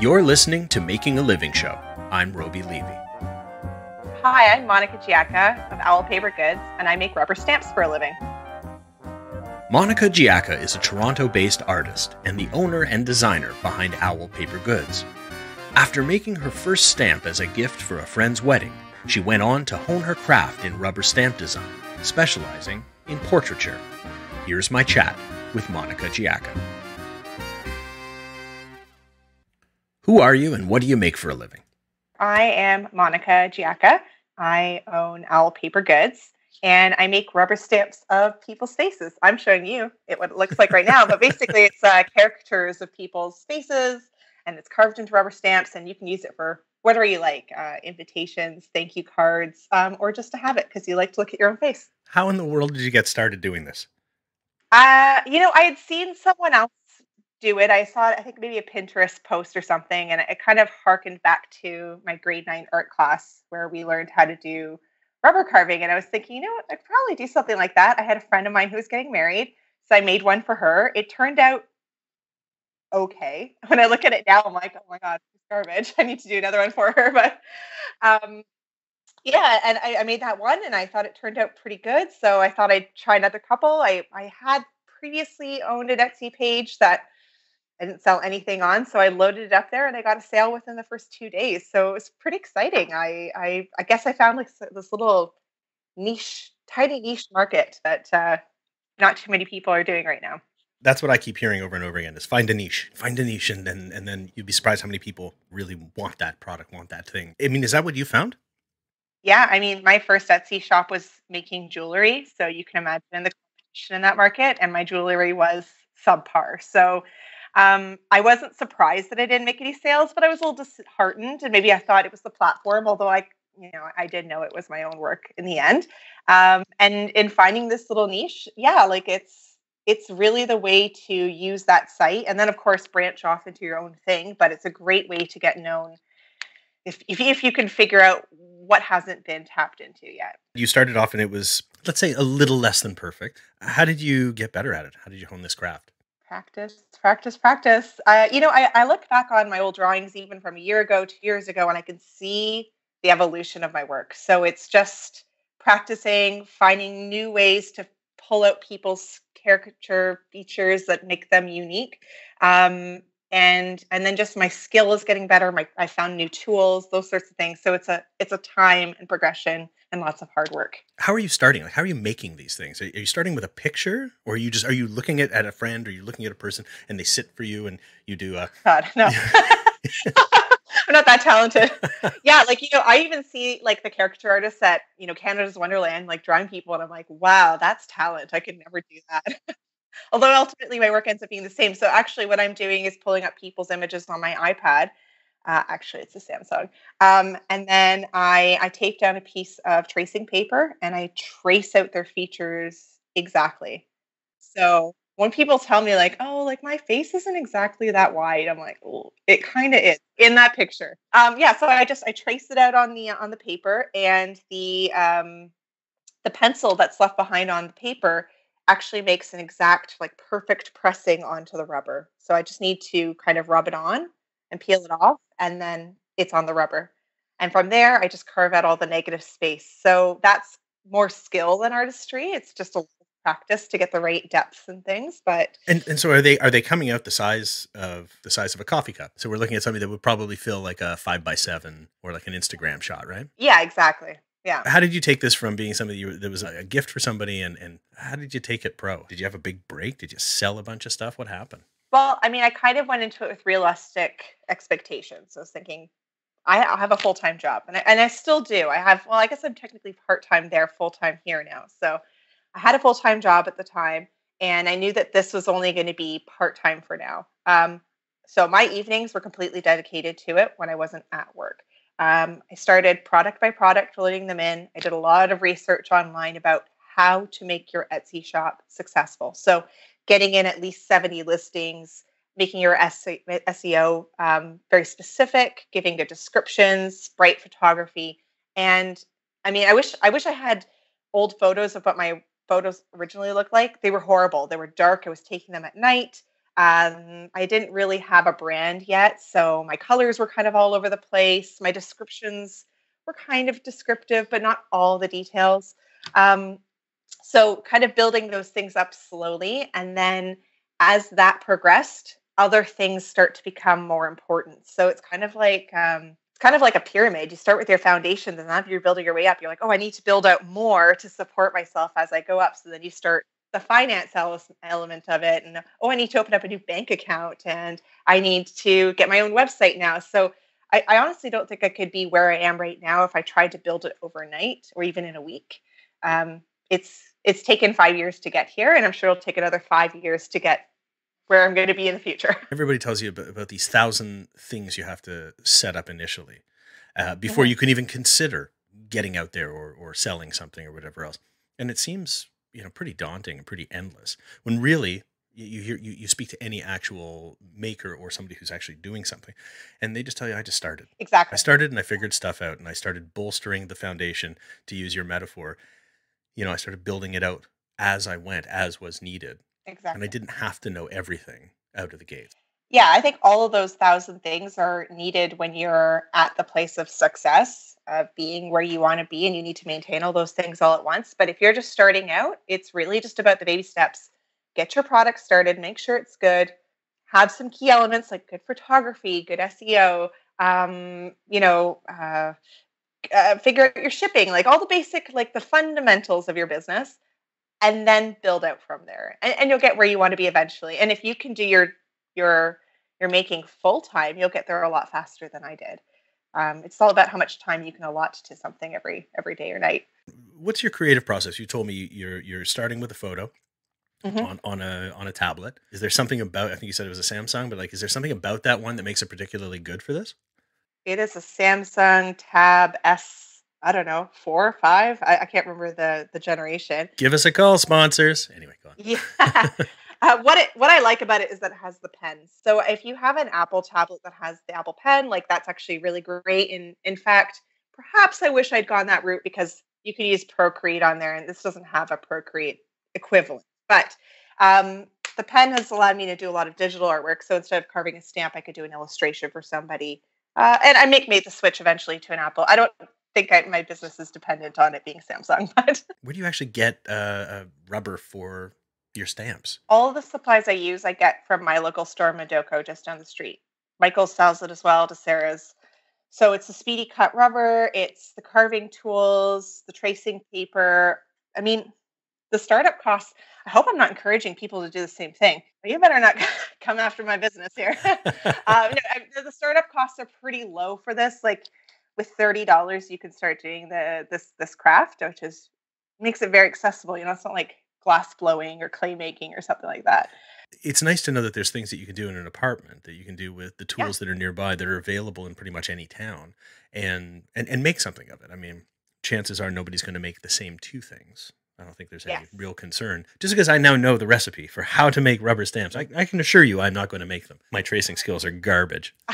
You're listening to Making a Living Show. I'm Robi Levy. Hi, I'm Monika Giacca of Owl Paper Goods, and I make rubber stamps for a living. Monika Giacca is a Toronto based artist and the owner and designer behind Owl Paper Goods. After making her first stamp as a gift for a friend's wedding, she went on to hone her craft in rubber stamp design, specializing in portraiture. Here's my chat with Monika Giacca. Who are you and what do you make for a living? I am Monika Giacca. I own Owl Paper Goods and I make rubber stamps of people's faces. I'm showing you it what it looks like right now, but basically it's uh, caricatures of people's faces and it's carved into rubber stamps and you can use it for whatever you like uh, invitations, thank you cards, um, or just to have it because you like to look at your own face. How in the world did you get started doing this? Uh, you know, I had seen someone else do it. I saw I think maybe a Pinterest post or something, and it kind of harkened back to my grade nine art class where we learned how to do rubber carving. And I was thinking, you know what, I'd probably do something like that. I had a friend of mine who was getting married, so I made one for her. It turned out okay. When I look at it now, I'm like, oh my god, it's garbage. I need to do another one for her. But um, yeah, and I, I made that one, and I thought it turned out pretty good. So I thought I'd try another couple. I I had previously owned an Etsy page that I didn't sell anything on, so I loaded it up there, and I got a sale within the first two days. So it was pretty exciting. I I, I guess I found like this little niche, tiny niche market that uh, not too many people are doing right now that's what I keep hearing over and over again is find a niche, find a niche, and then and then you'd be surprised how many people really want that product, want that thing. I mean, is that what you found? Yeah, I mean, my first Etsy shop was making jewelry, so you can imagine the competition in that market, and my jewelry was subpar. So um, I wasn't surprised that I didn't make any sales, but I was a little disheartened, and maybe I thought it was the platform, although I you know i did know it was my own work in the end. Um, and in finding this little niche yeah like it's it's really the way to use that site and then of course branch off into your own thing but it's a great way to get known if, if, if you can figure out what hasn't been tapped into yet. You started off and it was let's say a little less than perfect. How did you get better at it? How did you hone this craft practice practice practice uh, you know I, I look back on my old drawings even from a year ago two years ago and i can see the evolution of my work so it's just practicing finding new ways to pull out people's caricature features that make them unique. Um, and and then just my skill is getting better. My I found new tools, those sorts of things. So it's a it's a time and progression and lots of hard work. How are you starting? Like how are you making these things? Are, you starting with a picture, or are you just are you looking at, at a friend, or you looking at a person and they sit for you and you do a God no. I'm not that talented. yeah, like you know, I even see like the caricature artists at you know Canada's Wonderland, like drawing people, and I'm like, wow, that's talent. I could never do that. Although ultimately my work ends up being the same. So actually, what I'm doing is pulling up people's images on my iPad. Uh, actually, it's a Samsung. Um, and then I I tape down a piece of tracing paper and I trace out their features exactly. So when people tell me like, "Oh, like my face isn't exactly that wide," I'm like, "Oh, it kind of is in that picture." Um, yeah, so I just I trace it out on the on the paper, and the um, the pencil that's left behind on the paper actually makes an exact like perfect pressing onto the rubber. So I just need to kind of rub it on and peel it off, and then it's on the rubber. And from there, I just carve out all the negative space. So that's more skill than artistry. It's just a practice to get the right depths and things. But and, and so are they are they coming out the size of the size of a coffee cup? So we're looking at something that would probably fill like a five by seven or like an Instagram shot, right? Yeah, exactly. Yeah. How did you take this from being something you, that was a gift for somebody, and and how did you take it pro? Did you have a big break? Did you sell a bunch of stuff? What happened? Well, I mean, I kind of went into it with realistic expectations. I was thinking, I have a full time job, and I, and I still do. I have. Well, I guess I'm technically part time there, full time here now. So I had a full time job at the time, and I knew that this was only going to be part time for now. Um, so my evenings were completely dedicated to it when I wasn't at work. Um, I started product by product loading them in. I did a lot of research online about how to make your Etsy shop successful. So, getting in at least 70 listings, making your SEO um, very specific, giving good descriptions, bright photography, and I mean, I wish I wish I had old photos of what my photos originally looked like. They were horrible. They were dark. I was taking them at night. Um, I didn't really have a brand yet, so my colors were kind of all over the place. My descriptions were kind of descriptive, but not all the details. Um, so, kind of building those things up slowly. And then as that progressed, other things start to become more important. So, it's kind of like, um, it's kind of like a pyramid. You start with your foundations, and after you're building your way up, you're like, oh, I need to build out more to support myself as I go up. So then you start the finance element of it and oh i need to open up a new bank account and i need to get my own website now. So I, I, honestly don't think i could be where i am right now if i tried to build it overnight or even in a week. Um, it's it's taken five years to get here and i'm sure it'll take another five years to get where i'm going to be in the future. Everybody tells you about, about these thousand things you have to set up initially uh, before mm-hmm. you can even consider getting out there or, or selling something or whatever else. And it seems you know pretty daunting and pretty endless when really you hear you, you speak to any actual maker or somebody who's actually doing something and they just tell you i just started. Exactly. i started and i figured stuff out and i started bolstering the foundation to use your metaphor you know i started building it out as i went as was needed exactly and i didn't have to know everything out of the gate. Yeah i think all of those thousand things are needed when you're at the place of success of being where you want to be and you need to maintain all those things all at once. But if you're just starting out, it's really just about the baby steps. Get your product started, make sure it's good, have some key elements like good photography, good SEO, um, you know, uh, uh, figure out your shipping, like all the basic, like the fundamentals of your business, and then build out from there. And, and you'll get where you want to be eventually. And if you can do your your your making full time, you'll get there a lot faster than I did um, it's all about how much time you can allot to something every every day or night. What's your creative process? You told me you're you're starting with a photo. Mm-hmm. On, on a on a tablet is there something about i think you said it was a samsung but like is there something about that one that makes it particularly good for this it is a samsung tab s i don't know four or five I, I can't remember the the generation give us a call sponsors anyway go on yeah Uh, what it what I like about it is that it has the pen. So if you have an Apple tablet that has the Apple Pen, like that's actually really great. And in fact, perhaps I wish I'd gone that route because you can use Procreate on there, and this doesn't have a Procreate equivalent. But um, the pen has allowed me to do a lot of digital artwork. So instead of carving a stamp, I could do an illustration for somebody. Uh, and I make made the switch eventually to an Apple. I don't think I, my business is dependent on it being Samsung, but where do you actually get uh, rubber for your stamps? All the supplies I use, I get from my local store, Midoco, just down the street. Michael sells it as well to Sarah's. So it's the speedy cut rubber, it's the carving tools, the tracing paper. I mean, the startup costs. I hope I'm not encouraging people to do the same thing. You better not come after my business here. um, no, the startup costs are pretty low for this. Like with thirty dollars, you can start doing the this this craft, which is makes it very accessible. You know, it's not like glass blowing or clay making or something like that. It's nice to know that there's things that you can do in an apartment that you can do with the tools yeah. that are nearby that are available in pretty much any town and and, and make something of it. I mean, chances are nobody's going to make the same two things. I don't think there's any yes. real concern. Just because I now know the recipe for how to make rubber stamps, I, I can assure you I'm not going to make them. My tracing skills are garbage.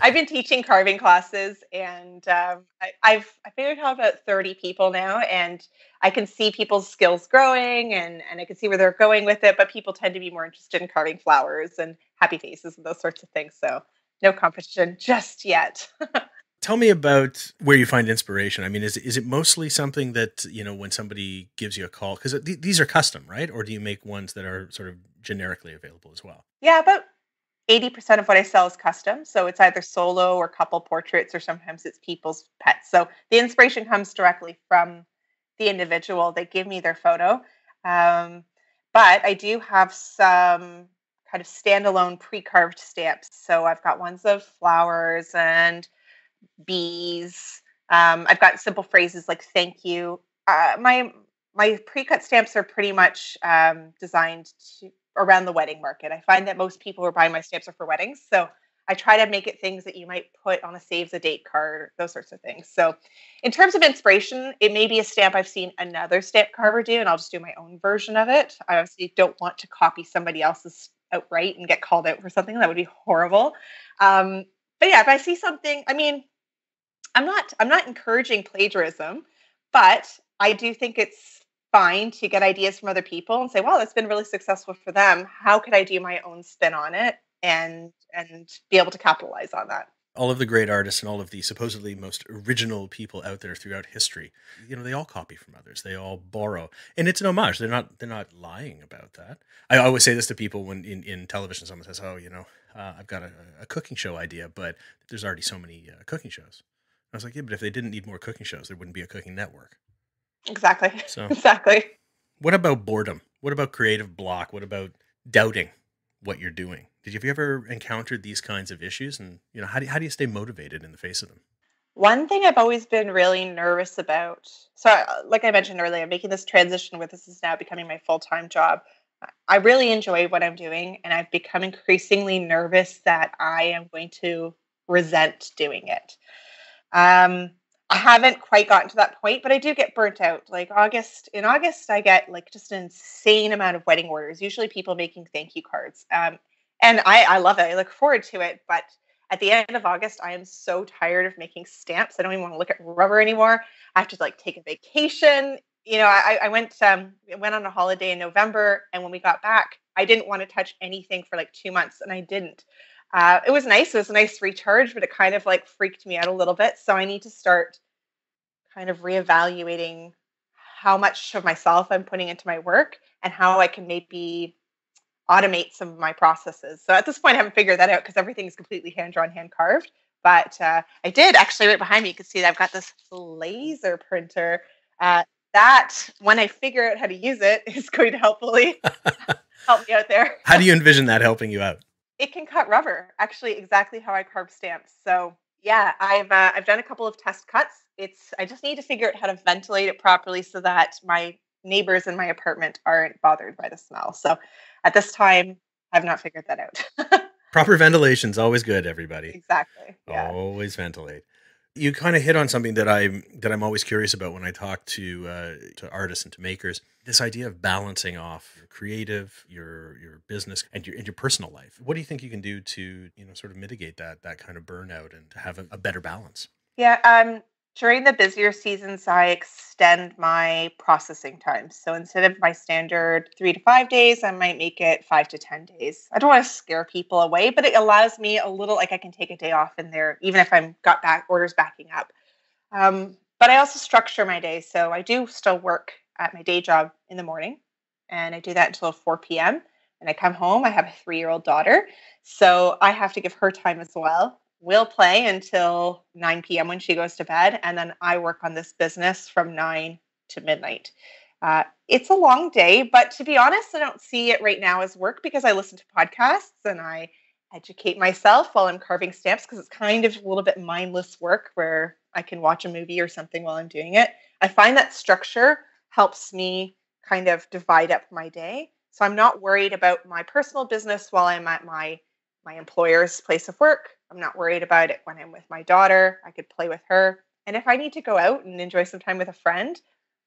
I've been teaching carving classes, and um, I, have I figured out about 30 people now, and I can see people's skills growing, and and I can see where they're going with it. But people tend to be more interested in carving flowers and happy faces and those sorts of things. So no competition just yet. Tell me about where you find inspiration. I mean, is is it mostly something that you know when somebody gives you a call because th- these are custom, right? Or do you make ones that are sort of generically available as well? Yeah, about eighty percent of what I sell is custom. So it's either solo or couple portraits, or sometimes it's people's pets. So the inspiration comes directly from the individual. They give me their photo, um, but I do have some kind of standalone pre-carved stamps. So I've got ones of flowers and bees. Um, I've got simple phrases like "thank you." Uh, my my pre-cut stamps are pretty much um, designed to around the wedding market. I find that most people who are buying my stamps are for weddings, so I try to make it things that you might put on a save the date card, those sorts of things. So, in terms of inspiration, it may be a stamp I've seen another stamp carver do, and I'll just do my own version of it. I obviously don't want to copy somebody else's outright and get called out for something that would be horrible. Um, but yeah, if I see something, I mean, I'm not I'm not encouraging plagiarism, but I do think it's fine to get ideas from other people and say, "Well, that's been really successful for them. How could I do my own spin on it? and and be able to capitalize on that?" all of the great artists and all of the supposedly most original people out there throughout history you know they all copy from others. They all borrow. And it's an homage. They're not they're not lying about that. I always say this to people when in, in television someone says oh you know uh, i've got a, a, cooking show idea but there's already so many uh, cooking shows i was like yeah but if they didn't need more cooking shows there wouldn't be a cooking network exactly so exactly what about boredom what about creative block what about doubting what you're doing did you, have you ever encountered these kinds of issues? And you know, how do you, how do you stay motivated in the face of them? One thing I've always been really nervous about. So, uh, like I mentioned earlier, I'm making this transition with this is now becoming my full time job. I really enjoy what I'm doing, and I've become increasingly nervous that I am going to resent doing it. Um, I haven't quite gotten to that point, but I do get burnt out. Like August, in August, I get like just an insane amount of wedding orders. Usually, people making thank you cards. Um, and I, I love it. I look forward to it. But at the end of August, I am so tired of making stamps. I don't even want to look at rubber anymore. I have to like take a vacation. You know, I, I went um went on a holiday in November, and when we got back, I didn't want to touch anything for like two months, and I didn't. Uh, it was nice. It was a nice recharge, but it kind of like freaked me out a little bit. So I need to start kind of reevaluating how much of myself I'm putting into my work and how I can maybe automate some of my processes. So at this point, I haven't figured that out because everything is completely hand drawn, hand carved. But uh, I did actually right behind me. You can see that I've got this laser printer. Uh, that when I figure out how to use it is going to helpfully help me out there. how do you envision that helping you out? It can cut rubber, actually, exactly how I carve stamps. So yeah, I've uh, I've done a couple of test cuts. It's I just need to figure out how to ventilate it properly so that my neighbors in my apartment aren't bothered by the smell. So at this time, I've not figured that out. Proper ventilation is always good, everybody. Exactly. Yeah. Always ventilate. You kind of hit on something that I'm that I'm always curious about when I talk to uh, to artists and to makers. This idea of balancing off your creative, your your business, and your and your personal life. What do you think you can do to you know sort of mitigate that that kind of burnout and to have a, a better balance? Yeah, um, during the busier seasons, I extend my processing time. So instead of my standard three to five days, I might make it five to 10 days. I don't want to scare people away, but it allows me a little, like I can take a day off in there, even if I'm got back orders backing up. Um, but I also structure my day. So I do still work at my day job in the morning, and I do that until 4 p.m. And I come home, I have a three year old daughter. So I have to give her time as well we'll play until 9 p.m. when she goes to bed. And then I work on this business from 9 to midnight. Uh, it's a long day, but to be honest, I don't see it right now as work because I listen to podcasts and I educate myself while I'm carving stamps because it's kind of a little bit mindless work where I can watch a movie or something while I'm doing it. I find that structure helps me kind of divide up my day. So I'm not worried about my personal business while I'm at my my employer's place of work. I'm not worried about it when I'm with my daughter. I could play with her. And if I need to go out and enjoy some time with a friend,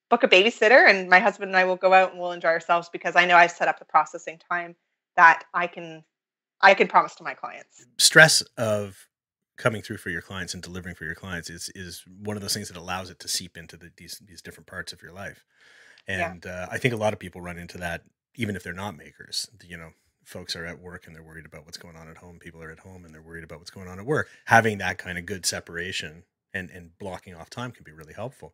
book a babysitter and my husband and I will go out and we'll enjoy ourselves because I know I've set up the processing time that I can I can promise to my clients. Stress of coming through for your clients and delivering for your clients is is one of those things that allows it to seep into the, these these different parts of your life. And yeah. uh, I think a lot of people run into that even if they're not makers. You know, folks are at work and they're worried about what's going on at home. People are at home and they're worried about what's going on at work. Having that kind of good separation and and blocking off time can be really helpful.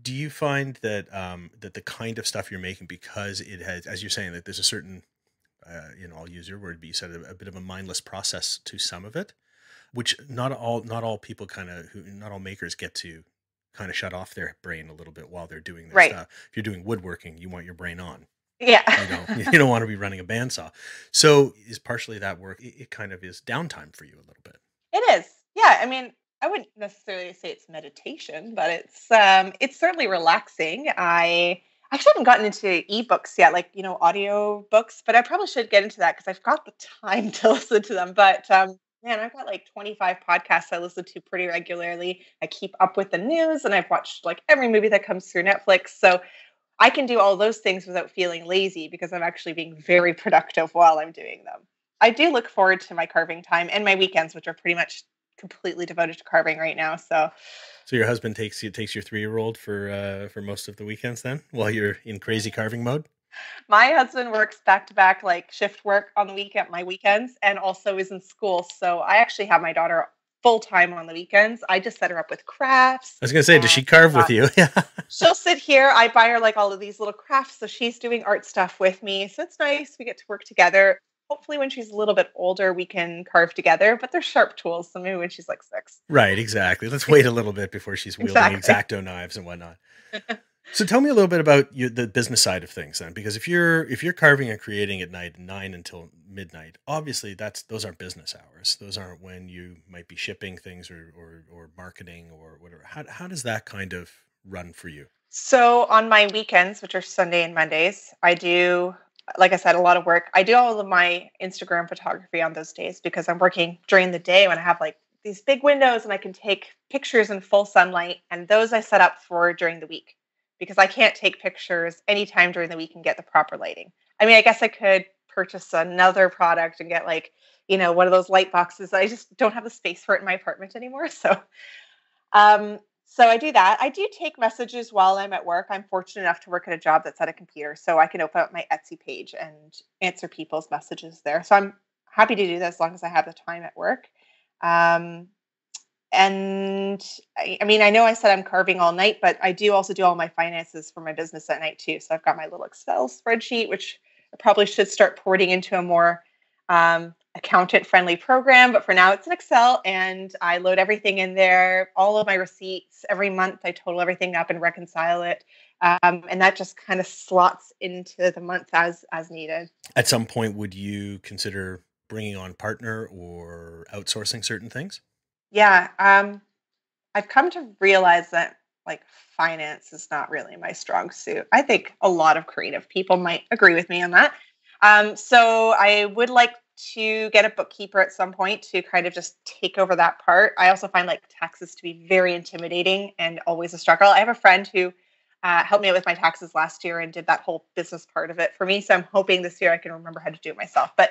Do you find that um, that the kind of stuff you're making because it has, as you're saying, that there's a certain, uh, you know, I'll use your word, but you said a, a bit of a mindless process to some of it, which not all not all people kind of who not all makers get to kind of shut off their brain a little bit while they're doing their right. stuff. If you're doing woodworking, you want your brain on. Yeah. you don't you don't want to be running a bandsaw. So is partially that work it, it kind of is downtime for you a little bit. It is. Yeah. I mean, I wouldn't necessarily say it's meditation, but it's um it's certainly relaxing. I actually haven't gotten into ebooks yet, like you know, audio books, but I probably should get into that because I've got the time to listen to them. But um, man, I've got like 25 podcasts I listen to pretty regularly. I keep up with the news, and I've watched like every movie that comes through Netflix. So I can do all those things without feeling lazy because I'm actually being very productive while I'm doing them. I do look forward to my carving time and my weekends, which are pretty much completely devoted to carving right now. So So your husband takes you takes your three year old for uh, for most of the weekends then, while you're in crazy carving mode. my husband works back to back like shift work on the weekend, my weekends, and also is in school. So I actually have my daughter full time on the weekends. I just set her up with crafts. I was gonna say, does she carve uh, with you? Yeah. she'll sit here. I buy her like all of these little crafts, so she's doing art stuff with me. So it's nice. We get to work together. Hopefully, when she's a little bit older, we can carve together. But they're sharp tools, so maybe when she's like six. Right, exactly. Let's wait a little bit before she's wielding Exactly. exacto knives and whatnot. So tell me a little bit about you, the business side of things then, because if you're if you're carving and creating at night nine until midnight, obviously that's those aren't business hours. Those aren't when you might be shipping things or or, or marketing or whatever. How how does that kind of run for you? So on my weekends, which are Sunday and Mondays, I do, like I said, a lot of work. I do all of my Instagram photography on those days because I'm working during the day when I have like these big windows and I can take pictures in full sunlight. And those I set up for during the week because I can't take pictures anytime during the week and get the proper lighting. I mean, I guess I could purchase another product and get like, you know, one of those light boxes. I just don't have the space for it in my apartment anymore. So um, so I do that. I do take messages while I'm at work. I'm fortunate enough to work at a job that's at a computer, so I can open up my Etsy page and answer people's messages there. So I'm happy to do that as long as I have the time at work. Um, and I, I mean, I know I said I'm carving all night, but I do also do all my finances for my business at night too. So I've got my little Excel spreadsheet, which I probably should start porting into a more um, accountant friendly program. But for now, it's an Excel and I load everything in there, all of my receipts every month. I total everything up and reconcile it. Um, and that just kind of slots into the month as as needed. At some point, would you consider bringing on partner or outsourcing certain things? Yeah, um, I've come to realize that like finance is not really my strong suit. I think a lot of creative people might agree with me on that. Um, so I would like to get a bookkeeper at some point to kind of just take over that part. I also find like taxes to be very intimidating and always a struggle. I have a friend who uh, helped me out with my taxes last year and did that whole business part of it for me. So I'm hoping this year I can remember how to do it myself. But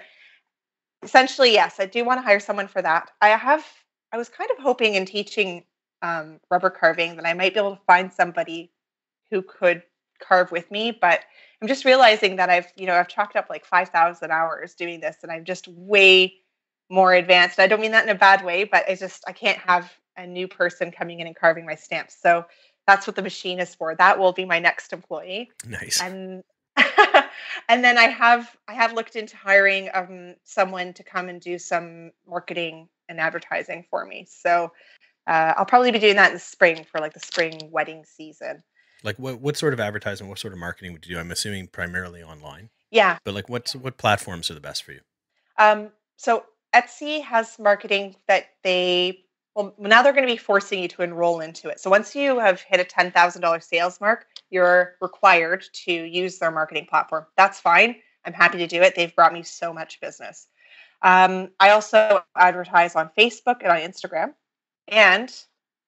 essentially, yes, I do want to hire someone for that. I have, I was kind of hoping in teaching um, rubber carving that I might be able to find somebody who could carve with me, but I'm just realizing that I've, you know, I've chalked up like 5,000 hours doing this and I'm just way more advanced. I don't mean that in a bad way, but I just, I can't have a new person coming in and carving my stamps. So that's what the machine is for. That will be my next employee Nice. and and then I have I have looked into hiring um someone to come and do some marketing and advertising for me. So uh, I'll probably be doing that in the spring for like the spring wedding season. Like what what sort of advertising, what sort of marketing would you do? I'm assuming primarily online, Yeah. but like what's what platforms are the best for you? Um, so Etsy has marketing that they well now they're going to be forcing you to enroll into it. So once you have hit a ten thousand dollar sales mark, you're required to use their marketing platform. That's fine. I'm happy to do it. They've brought me so much business. Um, I also advertise on Facebook and on Instagram. And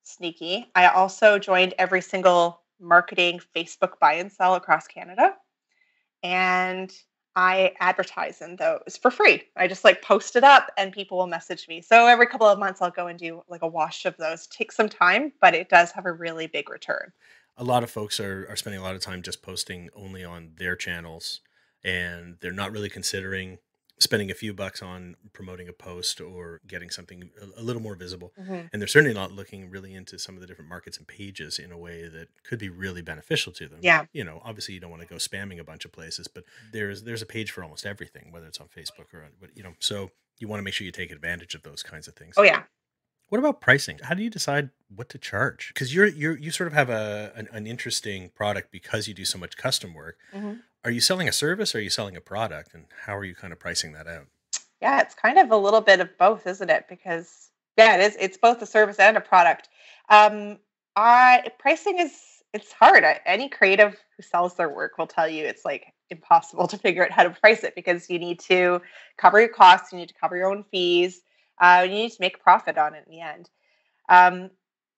sneaky, I also joined every single marketing Facebook buy and sell across Canada. And I advertise in those for free. I just like post it up and people will message me. So every couple of months I'll go and do like a wash of those. Takes some time, but it does have a really big return. A lot of folks are are spending a lot of time just posting only on their channels, and they're not really considering spending a few bucks on promoting a post or getting something a, a little more visible. Mhm. And they're certainly not looking really into some of the different markets and pages in a way that could be really beneficial to them. Yeah. You know, obviously you don't want to go spamming a bunch of places, but there's there's a page for almost everything, whether it's on Facebook or on, but you know, so you want to make sure you take advantage of those kinds of things. Oh yeah. What about pricing? How do you decide what to charge? Because you're you're you sort of have a an, an interesting product because you do so much custom work. Mhm. Are you selling a service or are you selling a product? And how are you kind of pricing that out? Yeah, it's kind of a little bit of both, isn't it? Because yeah, it is. It's both a service and a product. Um, I pricing is it's hard. Any creative who sells their work will tell you it's like impossible to figure out how to price it because you need to cover your costs, you need to cover your own fees, uh, you need to make a profit on it in the end. Um,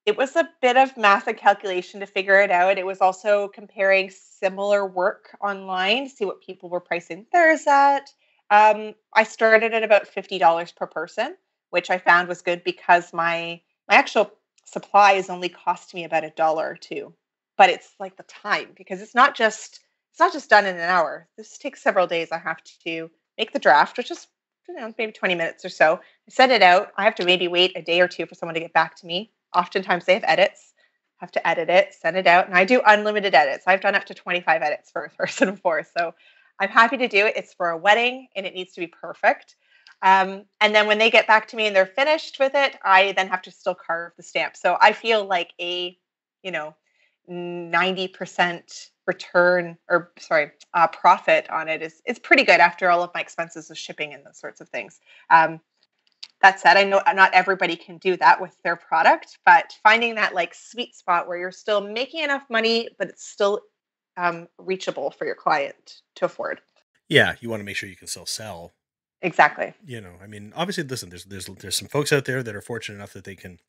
it was a bit of math and calculation to figure it out. It was also comparing similar work online to see what people were pricing theirs at. Um, I started at about $50 per person, which I found was good because my my actual supplies only cost me about a dollar or two. But it's like the time because it's not just it's not just done in an hour. This takes several days. I have to make the draft, which is maybe 20 minutes or so. I send it out. I have to maybe wait a day or two for someone to get back to me. Oftentimes they have edits. Have to edit it, send it out, and I do unlimited edits. I've done up to 25 edits for a person before, so I'm happy to do it. It's for a wedding, and it needs to be perfect. Um, and then when they get back to me and they're finished with it, I then have to still carve the stamp. So I feel like a, you know, 90% return or sorry uh, profit on it is is pretty good after all of my expenses of shipping and those sorts of things. Um, that said i know not everybody can do that with their product but finding that like sweet spot where you're still making enough money but it's still um, reachable for your client to afford. Yeah you want to make sure you can still sell. Exactly. You know i mean obviously listen there's there's there's some folks out there that are fortunate enough that they can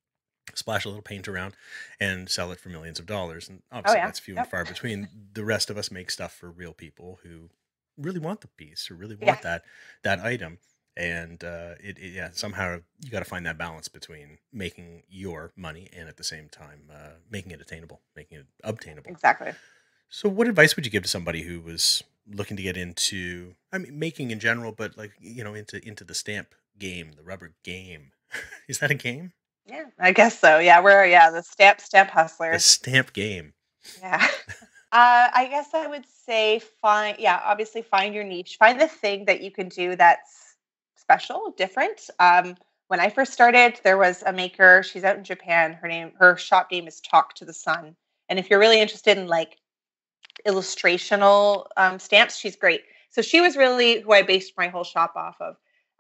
splash a little paint around and sell it for millions of dollars. And oh obviously yeah that's few and yep far between. The rest of us make stuff for real people who really want the piece or really yeah want that that item. And uh, it, it yeah somehow you got to find that balance between making your money and at the same time uh, making it attainable, making it obtainable. exactly So what advice would you give to somebody who was looking to get into I mean making in general, but like you know into into the stamp game, the rubber game? Is that a game? Yeah i guess so yeah we're yeah the stamp stamp hustler. The stamp game. yeah Uh, I guess I would say find, yeah, obviously find your niche. Find the thing that you can do that's special, different. Um, when I first started, there was a maker. She's out in Japan. Her name, her shop name is Talk to the Sun. And if you're really interested in like illustrational um, stamps, she's great. So she was really who I based my whole shop off of.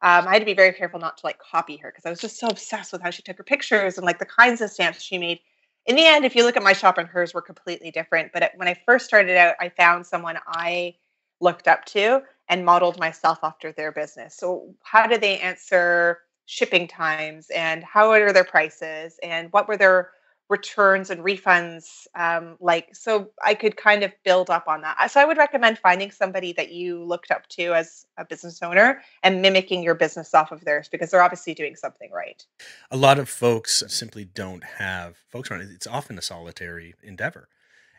Um, I had to be very careful not to like copy her because I was just so obsessed with how she took her pictures and like the kinds of stamps she made in the end, if you look at my shop and hers were completely different. But when I first started out, I found someone I looked up to and modeled myself after their business. So, how did they answer shipping times and how are their prices and what were their returns and refunds um, like? So, I could kind of build up on that. So, I would recommend finding somebody that you looked up to as a business owner and mimicking your business off of theirs because they're obviously doing something right. A lot of folks simply don't have folks around. It's often a solitary endeavor,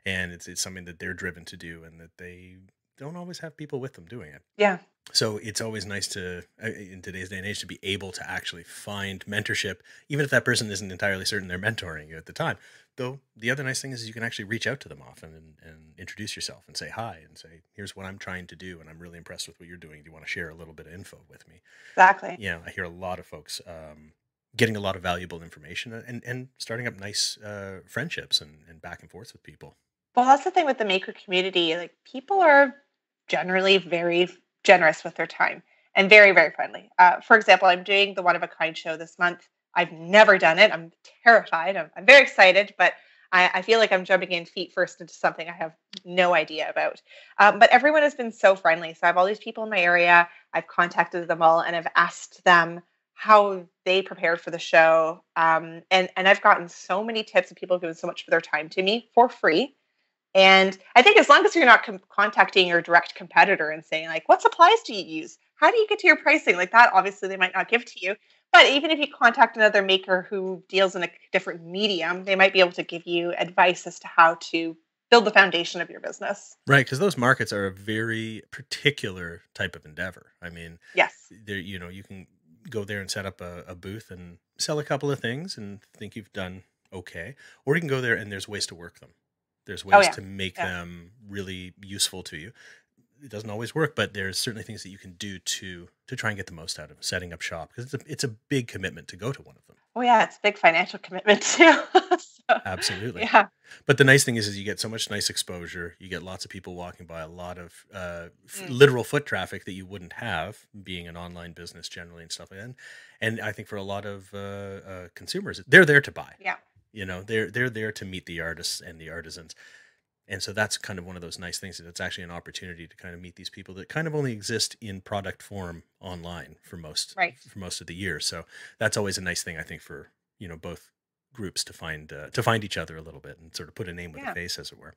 and it's it's something that they're driven to do, and that they don't always have people with them doing it. Yeah. So it's always nice to, uh, in today's day and age, to be able to actually find mentorship, even if that person isn't entirely certain they're mentoring you at the time. Though the other nice thing is you can actually reach out to them often and, and introduce yourself and say hi and say, "Here's what I'm trying to do, and I'm really impressed with what you're doing. Do you want to share a little bit of info with me?" Exactly. Yeah, I hear a lot of folks um, getting a lot of valuable information and and starting up nice uh, friendships and, and back and forth with people. Well, that's the thing with the maker community. Like people are generally very generous with their time and very, very friendly. Uh, for example, I'm doing the One of a Kind show this month. I've never done it. I'm terrified. I'm, I'm very excited, but I, I feel like I'm jumping in feet first into something I have no idea about. Um, but everyone has been so friendly. So I have all these people in my area. I've contacted them all and I've asked them how they prepared for the show. Um, and and I've gotten so many tips, and people have given so much of their time to me for free. And I think as long as you're not com- contacting your direct competitor and saying like, "What supplies do you use? How do you get to your pricing?" Like that, obviously they might not give to you. But even if you contact another maker who deals in a different medium, they might be able to give you advice as to how to build the foundation of your business. Right, because those markets are a very particular type of endeavor. I mean, Yes. there you know you can go there and set up a, a booth and sell a couple of things and think you've done okay, or you can go there and there's ways to work them. There's Oh ways yeah. to make Yeah. them really useful to you. It doesn't always work, but there's certainly things that you can do to to try and get the most out of setting up shop because it's a it's a big commitment to go to one of them. Oh yeah, it's a big financial commitment too. so, Absolutely. yeah. But the nice thing is, is you get so much nice exposure. You get lots of people walking by, a lot of uh, Mm. literal foot traffic that you wouldn't have being an online business generally and stuff like that. And I think for a lot of uh, uh, consumers, they're there to buy. Yeah. You know, they're they're there to meet the artists and the artisans. And so that's kind of one of those nice things that it's actually an opportunity to kind of meet these people that kind of only exist in product form online for most Right. for most of the year. So that's always a nice thing I think for you know both groups to find uh, to find each other a little bit and sort of put a name with a face, as it were.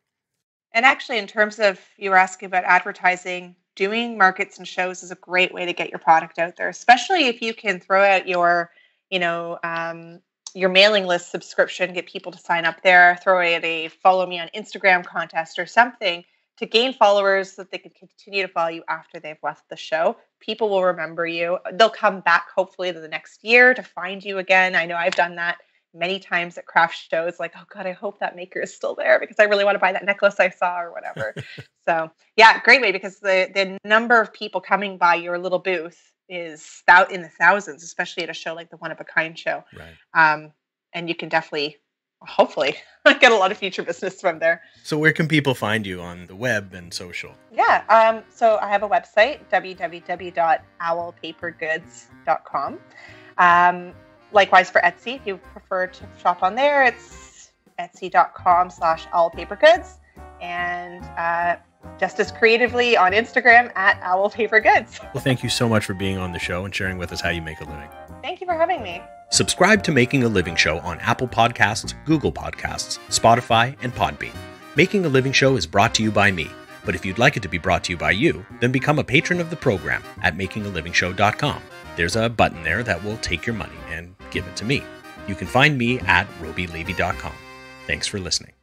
And actually, in terms of you were asking about advertising, doing markets and shows is a great way to get your product out there, especially if you can throw out your you know, um, your mailing list subscription, get people to sign up there, throw in a follow me on Instagram contest or something to gain followers so that they can continue to follow you after they've left the show. People will remember you. They'll come back hopefully to the next year to find you again. I know I've done that many times at craft shows like oh god i hope that maker is still there because i really want to buy that necklace i saw or whatever so yeah great way because the the number of people coming by your little booth is out in the thousands especially at a show like the one of a kind show Right. um, and you can definitely hopefully get a lot of future business from there So where can people find you on the web and social? yeah um, so i have a website www.owlpapergoods.com um, likewise for etsy if you prefer to shop on there it's etsy.com slash owlpapergoods and uh, just as creatively on instagram at owlpapergoods Well, thank you so much for being on the show and sharing with us how you make a living. thank you for having me Subscribe to Making a Living Show on Apple Podcasts, Google Podcasts, Spotify, and Podbean. Making a Living Show is brought to you by me, but if you'd like it to be brought to you by you, then become a patron of the program at makingalivingshow.com. There's a button there that will take your money and give it to me. You can find me at robilevy.com. Thanks for listening.